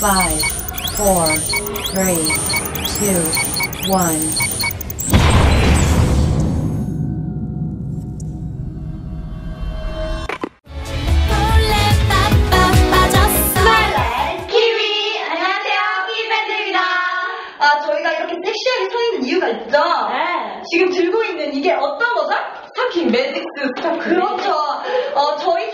five, four, three, two, one. 아, 이유가 있죠? 네. 지금 들고 있는 이게 어떤 거죠? 스타킹 매직스 스타킹. 그렇죠. 어, 저희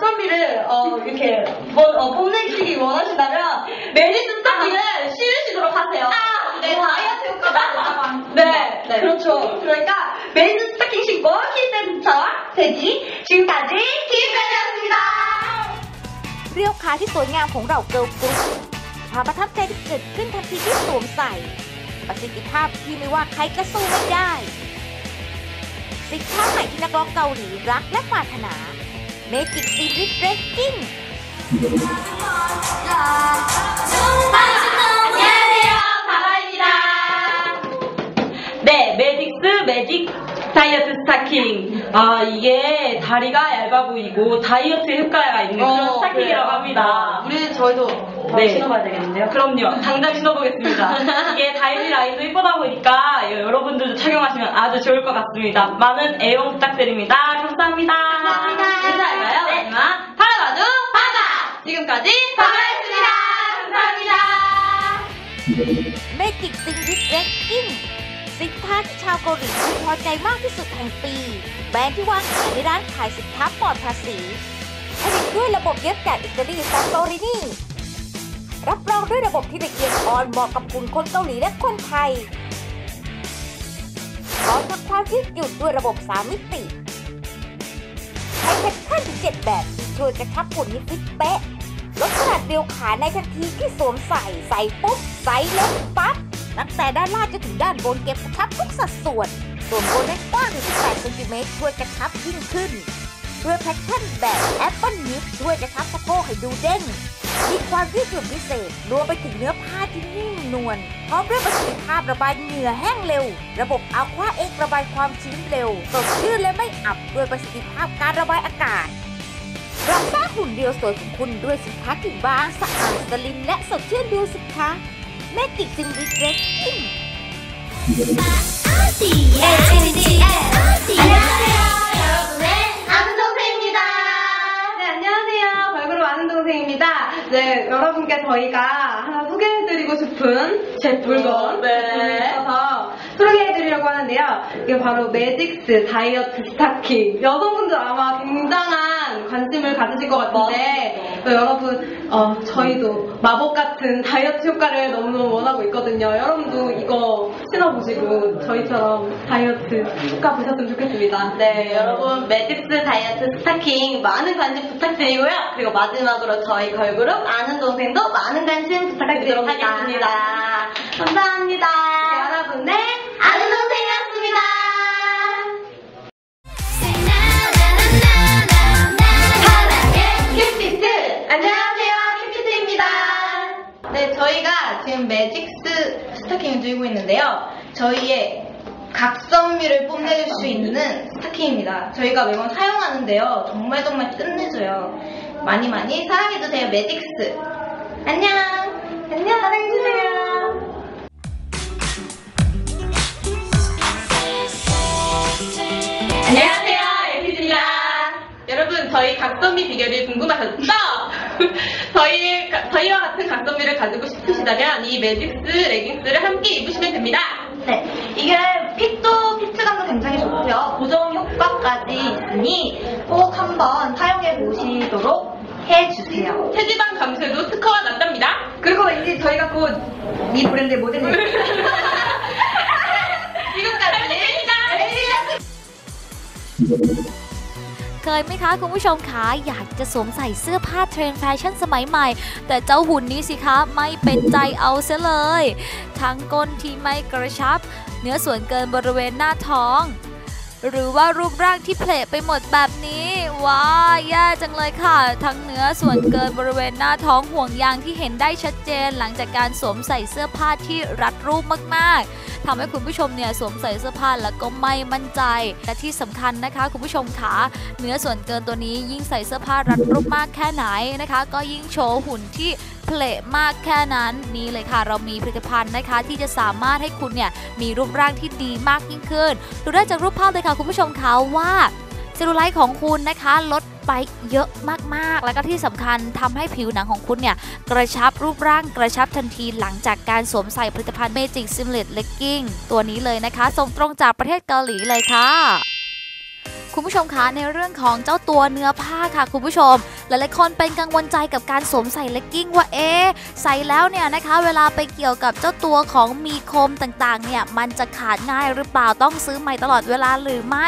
처럼 이렇게 가성비를 어 이렇게 뭐, 어, 뽐내시기 원하신다면 메리스 스타킹을 신으시도록 하세요 네, 다이어트 효과가 있다고 합니다. 네, 네. 그렇죠 그러니까 메리스 스타킹 신고 키위 밴드처럼 되지 지금까지 키위 밴드였습니다 เรียวขาที่สวยงามของเราเกิร์ลกรุ๊ปความประทับใจที่เกิดขึ้นทันทีที่สวมใส่ ประสิทธิภาพที่ไม่ว่าใครก็สู้ไม่ได้ สินค้าใหม่ที่นักร้องเกาหลีรักและปรารถนา Magic Series Breaking 안녕하세요 바라입니다 네, 매직스 매직 다이어트 스타킹. 아, 이게 다리가 얇아 보이고 다이어트 효과가 있는 그런 어, 스타킹이라고 그래요. 합니다. 우리 저희도 네. 신어봐야 되겠는데요? 그럼요. 당장 신어보겠습니다. 이게 다이어트 라인도 예쁘다 보니까 여러분들도 착용하시면 아주 좋을 것 같습니다. 많은 애용 부탁드립니다. 감사합니다. 감사합니다. 인사할까요? 네. 마지막 바라봐도 바다! 지금까지 바다였습니다. 감사합니다. Magic Series Breaking สินค้าที่ชาวเกาหลีพึงพอใจมากที่สุดแห่งปี แบรนด์ที่วางขายในร้านขายสินค้าปลอดภาษีผลิตด้วยระบบเย็บจากอิตาลีซานโตรินีรับรองด้วยระบบที่ละเอียดอ่อนเหมาะกับกลุ่มคนเกาหลีและคนไทยพร้อมทั้งความยืดหยุ่นด้วยระบบ 3 มิติ ใช้ pattern ถึง7แบบช่วยกระชับหุ่นให้ฟิตเป๊ะลดขนาดเรียวขาในทันทีที่สวมใส่ใส่ปุ๊บใส่เล็กปั๊บตั้งแต่ด้านล่างจนถึงด้านบนเก็บกระชับทุกสัดส่วนส่วนบนได้กว้างถึง18เซนติเมตรช่วยกระชับยิ่งขึ้นด้วย pattern แบบ apple hip ช่วยกระชับสะโพกให้ดูเด้ง มีความยืดหยุ่นพิเศษ รวมไปถึงเนื้อผ้าที่นิ่มนวล พร้อมด้วยประสิทธิภาพระบายเหงื่อแห้งเร็ว ระบบอะควาเอ็กระบายความชื้นเร็ว สดชื่นและไม่อับ ด้วยประสิทธิภาพการระบายอากาศ รักษาหุ่นเรียวสวยของคุณด้วยสินค้าที่บางสะอาดสลิมและสดชื่นดูสิคะแม่กิกซินริเรกกิ้ง 안녕하세요, 여러분께 저희가 하나 소개해드리고 싶은 제 물건, 네. 제품이 있어서 소개해드리려고 하는데요. 이게 바로 매직스 다이어트 스타킹. 여성분들 아마 관심을 가지실 것 같은데, 또 여러분, 어, 저희도 마법 같은 다이어트 효과를 너무너무 원하고 있거든요. 여러분도 이거 신어보시고 저희처럼 다이어트 효과 보셨으면 좋겠습니다. 네, 여러분 매직스 다이어트 스타킹 많은 관심 부탁드리고요. 그리고 마지막으로 저희 걸그룹 아는 동생도 많은 관심 부탁드리도록. 하겠습니다. 감사합니다. 네, 여러분의 저희의 각선미를 뽐내줄 수 있는 스타킹입니다. 저희가 매번 사용하는데요. 정말 정말 끝내줘요. 많이 많이 사랑해주세요, 매직스. 안녕! 안녕, 사랑해주세요. 안녕하세요, 에피입니다 여러분, 저희 각선미 비결이 궁금하셨죠? 저희, 저희와 같은 각선미를 가지고 싶으시다면 이 매직스 레깅스를 함께 입으시면 됩니다. 네, 이게 핏도 피트감도 굉장히 좋고요. 보정 효과까지 있으니 꼭 한번 사용해 보시도록 해주세요. 체지방 감소에도 특허가 났답니다. 그리고 이제 저희가 곧 이 브랜드의 지금까지 엘리아 เค ยไหมคะคุณผู้ชมคะอยากจะสวมใส่เสื้อผ้าเทรนด์แฟชั่นสมัยใหม่ แต่เจ้าหุ่นนี้สิคะไม่เป็นใจเอาเสียเลย ทั้งก้นที่ไม่กระชับ เนื้อส่วนเกินบริเวณหน้าท้อง หรือว่ารูปร่างที่เพลไปหมดแบบนี้ ว้าแย่จังเลยค่ะ ทั้งเนื้อส่วนเกินบริเวณหน้าท้องห่วงยางที่เห็นได้ชัดเจน หลังจากการสวมใส่เสื้อผ้าที่รัดรูปมากๆทำให้คุณผู้ชมเนี่ยสวมใส่เสื้อผ้าแล้วก็ไม่มั่นใจและที่สำคัญนะคะคุณผู้ชมคะเนื้อส่วนเกินตัวนี้ยิ่งใส่เสื้อผ้ารัดรูปมากแค่ไหนนะคะ ก็ยิ่งโชว์หุ่นที่ เพเพลมากแค่นั้นนี่เลยค่ะ เรามีผลิตภัณฑ์นะคะ ที่จะสามารถให้คุณเนี่ยมีรูปร่างที่ดีมากยิ่งขึ้น ดูได้จากรูปภาพเลยค่ะคุณผู้ชมคะว่าเซลลูไลท์ของคุณนะคะลดไปเยอะมากๆ แล้วก็ที่สำคัญทำให้ผิวหนังของคุณเนี่ย กระชับรูปร่างกระชับทันทีหลังจากการสวมใส่ผลิตภัณฑ์ Magic Simlet Legging ตัวนี้เลยนะคะ ส่งตรงจากประเทศเกาหลีเลยค่ะ คุณผู้ชมคะในเรื่องของเจ้าตัวเนื้อผ้าค่ะคุณผู้ชม หลายๆคนเป็นกังวลใจกับการสวมใส่เลกกิ้งว่าเอ๊ใส่แล้วเนี่ยนะคะ เวลาไปเกี่ยวกับเจ้าตัวของมีคมต่างๆเนี่ยมันจะขาดง่ายหรือเปล่าต้องซื้อใหม่ตลอดเวลาหรือไม่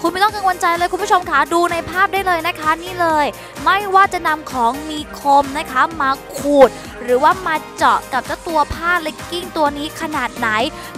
คุณไม่ต้องกังวลใจเลยคุณผู้ชมคะดูในภาพได้เลยนะคะนี่เลย ไม่ว่าจะนำของมีคมนะคะมาขูดหรือว่ามาเจาะกับเจ้าตัวผ้าเลกกิ้งตัวนี้ขนาดไหน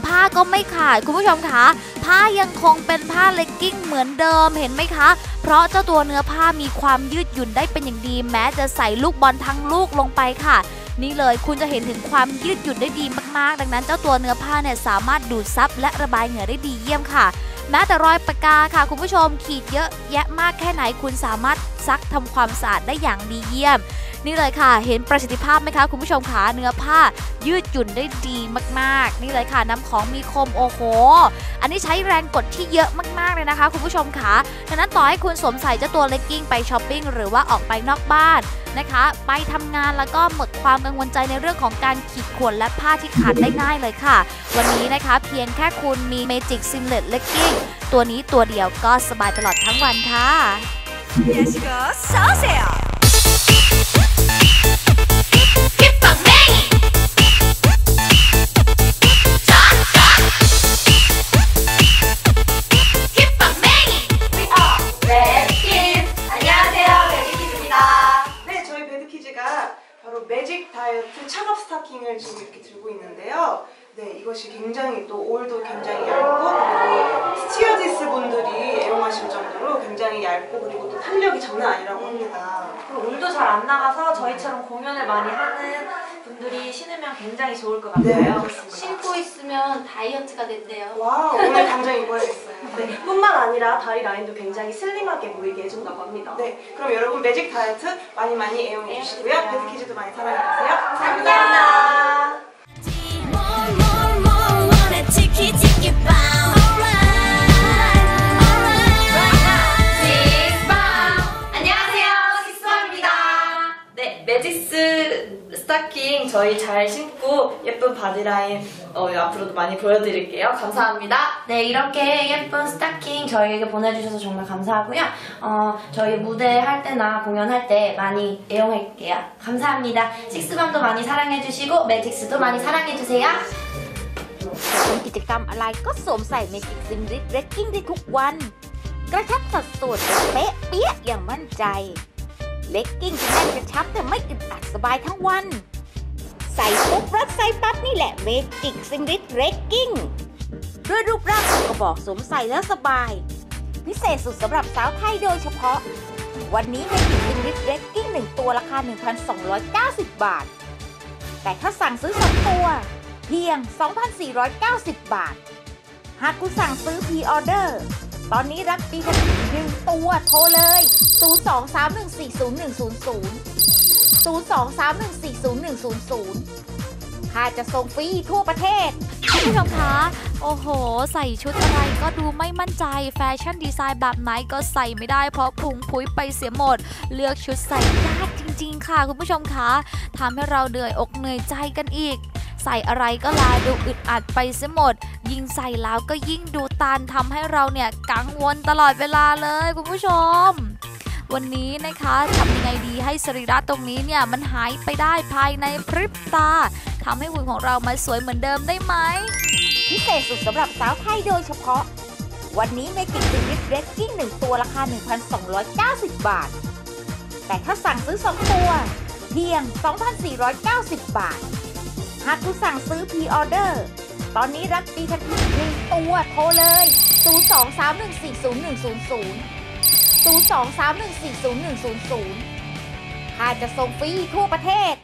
ผ้าก็ไม่ขาดคุณผู้ชมคะผ้ายังคงเป็นผ้าเลกกิ้งเหมือนเดิมเห็นไหมคะ เพราะเจ้าตัวเนื้อผ้ามีความยืดหยุ่นได้เป็นอย่างดี แม้จะใส่ลูกบอลทั้งลูกลงไปค่ะนี่เลยคุณจะเห็นถึงความยืดหยุ่นได้ดีมากๆ ดังนั้นเจ้าตัวเนื้อผ้าเนี่ยสามารถดูดซับและระบายเหงื่อได้ดีเยี่ยมค่ะ แม้แต่รอยปากกาค่ะ คุณผู้ชมขีดเยอะแยะมากแค่ไหนคุณสามารถซักทำความสะอาดได้อย่างดีเยี่ยม นี่เลยค่ะ เห็นประสิทธิภาพไหมคะ คุณผู้ชมคะเนื้อผ้ายืดหยุ่นได้ดีมากๆ นี่เลยค่ะน้ำของมีคมโอ้โห อันนี้ใช้แรงกดที่เยอะมากๆเลยนะคะ คุณผู้ชมคะดังนั้นต่อให้คุณสวมใส่เจ้าตัวเลกกิ้งไปช้อปปิ้งหรือว่าออกไปนอกบ้านนะคะ ไปทำงานแล้วก็หมดความกังวลใจในเรื่องของการขีดข่วนและผ้าที่ขาดได้ง่ายเลยค่ะ วันนี้นะคะเพียงแค่คุณมี Magic Simlet Legging ตัวนี้ตัวเดียวก็สบายตลอดทั้งวันค่ะ 네, 다이어트 차갑 스타킹을 지금 이렇게 들고 있는데요. 네, 이것이 굉장히 또 올도 굉장히 얇고 그리고 스티어디스 분들이 애용하실 정도로 굉장히 얇고 그리고 또 탄력이 장난 아니라고 합니다. 그리고 울도 잘 안 나가서 저희처럼 공연을 많이 하는 분들이 신으면 굉장히 좋을 것 같아요. 네, 그렇습니다. 신고 있으면 다이어트가 된대요. 와우, 오늘 당장 입어야겠어요. 네, 뿐만 아니라 다리 라인도 굉장히 슬림하게 보이게 해준다고 합니다. 네, 그럼 여러분 매직 다이어트 많이 많이 애용해 주시고요. 배드키즈도 많이 사랑해 주세요. 감사합니다. 감사합니다. 저희 잘 신고 예쁜 바디라인 어, 앞으로도 많이 보여드릴게요. 감사합니다. 네, 이렇게 예쁜 스타킹 저희에게 보내주셔서 정말 감사하고요. 어, 저희 무대 할 때나 공연할 때 많이 애용할게요. 감사합니다. 식스밤도 많이 사랑해주시고 매직스도 많이 사랑해주세요. จะทำกิจกรรมอะไรก็สวมใส่ Magic Sim Lit Legging ได้ทุกวัน กระชับสัดส่วนเป๊ะเปี้ยอย่างมั่นใจ เลกกิ้งที่แน่นกระชับแต่ไม่อึดอัดสบายทั้งวัน ใส่ปุ๊บรัดใส่ปั๊บนี่แหละ Magic Sim Lit Legging ด้วยรูปร่างของกระบอกสวมใส่แล้วสบาย พิเศษสุดสำหรับสาวไทยโดยเฉพาะ วันนี้ Magics Seamless Leggings 1ตัวราคา 1,290 บาท แต่ถ้าสั่งซื้อ 2 ตัว เพียง 2,490 บาท หากคุณสั่งซื้อ pre-order ตอนนี้รับฟรีทันทีหนึ่งตัวโทรเลย 023140100 ค่าจะส่งฟรีทั่วประเทศ คุณผู้ชมคะ โอ้โห ใส่ชุดอะไรก็ดูไม่มั่นใจ แฟชั่นดีไซน์แบบไหนก็ใส่ไม่ได้เพราะพุงพุ้ยไปเสียหมด เลือกชุดใส่ยากจริง ๆ ค่ะ คุณผู้ชมคะทำให้เราเหนื่อยอกเหนื่อยใจกันอีกใส่อะไรก็ลาดูอึดอัดไปเสียหมด ยิ่งใส่แล้วก็ยิ่งดูตันทำให้เราเนี่ยกังวลตลอดเวลาเลยคุณผู้ชม วันนี้นะคะทำยังไงดีให้สรีระตรงนี้เนี่ยมันหายไปได้ภายในพริบตาทำให้หุ่นของเรามาสวยเหมือนเดิมได้ไหม พิเศษสุดสำหรับสาวไทยโดยเฉพาะ วันนี้ Magics Seamless Leggings 1ตัวราคา 1,290 บาท แต่ถ้าสั่งซื้อ 2 ตัว เพียง 2,490 บาท หากคุณสั่งซื้อ pre-order ตอนนี้รับฟรีทันทีหนึ่งตัวโทรเลย 023140100 023140100 ค่าจัดส่งฟรีทั่วประเทศ